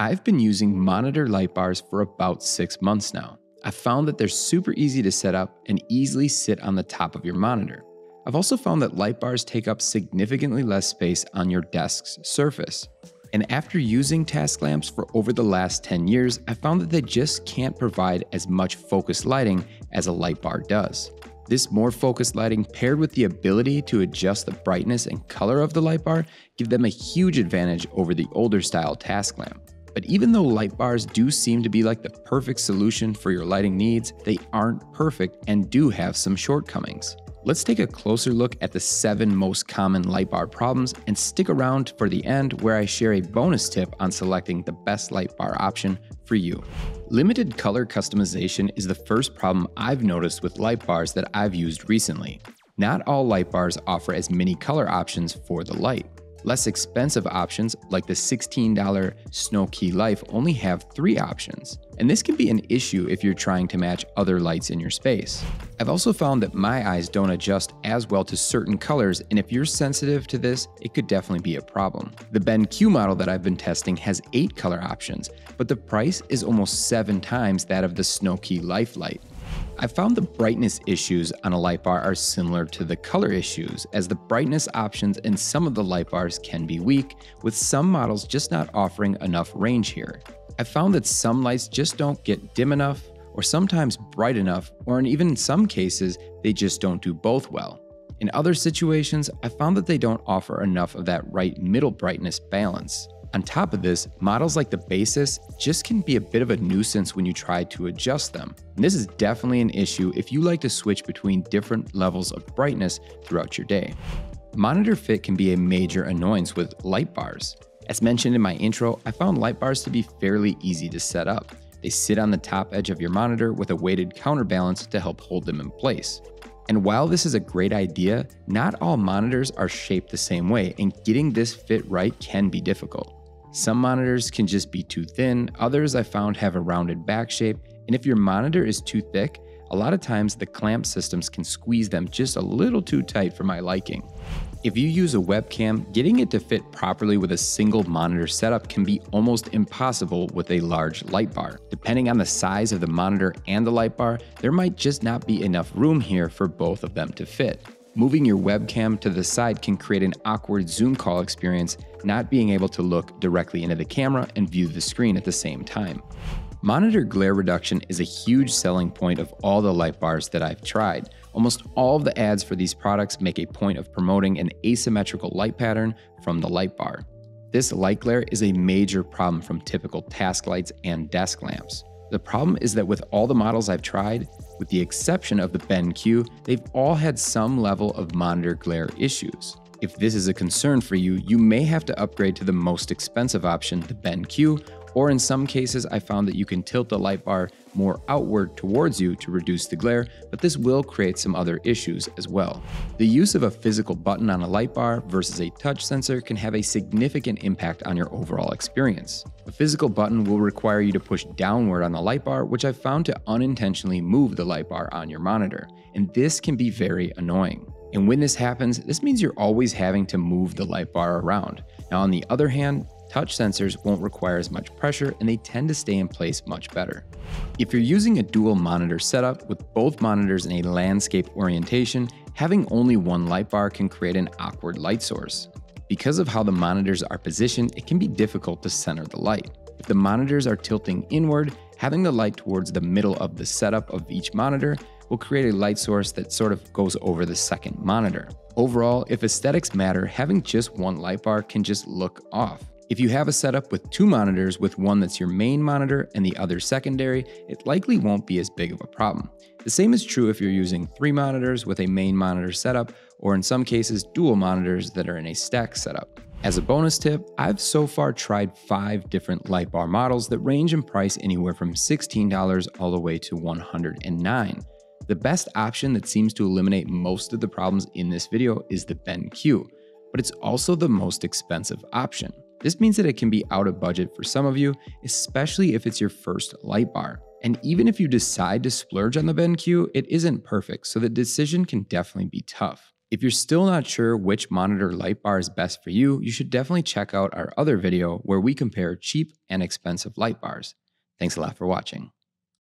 I've been using monitor light bars for about six months now. I've found that they're super easy to set up and easily sit on the top of your monitor. I've also found that light bars take up significantly less space on your desk's surface. And after using task lamps for over the last 10 years, I found that they just can't provide as much focused lighting as a light bar does. This more focused lighting paired with the ability to adjust the brightness and color of the light bar give them a huge advantage over the older style task lamp. But even though light bars do seem to be like the perfect solution for your lighting needs, they aren't perfect and do have some shortcomings. Let's take a closer look at the seven most common light bar problems and stick around for the end where I share a bonus tip on selecting the best light bar option for you. Limited color customization is the first problem I've noticed with light bars that I've used recently. Not all light bars offer as many color options for the light. Less expensive options, like the $16 Snow Key Life, only have three options. And this can be an issue if you're trying to match other lights in your space. I've also found that my eyes don't adjust as well to certain colors, and if you're sensitive to this, it could definitely be a problem. The BenQ model that I've been testing has eight color options, but the price is almost seven times that of the Snow Key Life Light. I found the brightness issues on a light bar are similar to the color issues, as the brightness options in some of the light bars can be weak, with some models just not offering enough range here. I found that some lights just don't get dim enough, or sometimes bright enough, or in even some cases, they just don't do both well. In other situations, I found that they don't offer enough of that right middle brightness balance. On top of this, models like the Baseus just can be a bit of a nuisance when you try to adjust them. And this is definitely an issue if you like to switch between different levels of brightness throughout your day. Monitor fit can be a major annoyance with light bars. As mentioned in my intro, I found light bars to be fairly easy to set up. They sit on the top edge of your monitor with a weighted counterbalance to help hold them in place. And while this is a great idea, not all monitors are shaped the same way, and getting this fit right can be difficult. Some monitors can just be too thin, others I found have a rounded back shape, and if your monitor is too thick, a lot of times the clamp systems can squeeze them just a little too tight for my liking. If you use a webcam, getting it to fit properly with a single monitor setup can be almost impossible with a large light bar. Depending on the size of the monitor and the light bar, there might just not be enough room here for both of them to fit. Moving your webcam to the side can create an awkward Zoom call experience, not being able to look directly into the camera and view the screen at the same time. Monitor glare reduction is a huge selling point of all the light bars that I've tried. Almost all of the ads for these products make a point of promoting an asymmetrical light pattern from the light bar. This light glare is a major problem from typical task lights and desk lamps. The problem is that with all the models I've tried, with the exception of the BenQ, they've all had some level of monitor glare issues. If this is a concern for you, you may have to upgrade to the most expensive option, the BenQ, or in some cases, I found that you can tilt the light bar more outward towards you to reduce the glare, but this will create some other issues as well. The use of a physical button on a light bar versus a touch sensor can have a significant impact on your overall experience. A physical button will require you to push downward on the light bar, which I've found to unintentionally move the light bar on your monitor, and this can be very annoying. And when this happens, this means you're always having to move the light bar around. Now, on the other hand, touch sensors won't require as much pressure and they tend to stay in place much better. If you're using a dual monitor setup with both monitors in a landscape orientation, having only one light bar can create an awkward light source. Because of how the monitors are positioned, it can be difficult to center the light. If the monitors are tilting inward, having the light towards the middle of the setup of each monitor will create a light source that sort of goes over the second monitor. Overall, if aesthetics matter, having just one light bar can just look off. If you have a setup with two monitors with one that's your main monitor and the other secondary, it likely won't be as big of a problem. The same is true if you're using three monitors with a main monitor setup, or in some cases, dual monitors that are in a stack setup. As a bonus tip, I've so far tried five different light bar models that range in price anywhere from $16 all the way to $109. The best option that seems to eliminate most of the problems in this video is the BenQ, but it's also the most expensive option. This means that it can be out of budget for some of you, especially if it's your first light bar. And even if you decide to splurge on the BenQ, it isn't perfect, so the decision can definitely be tough. If you're still not sure which monitor light bar is best for you, you should definitely check out our other video where we compare cheap and expensive light bars. Thanks a lot for watching.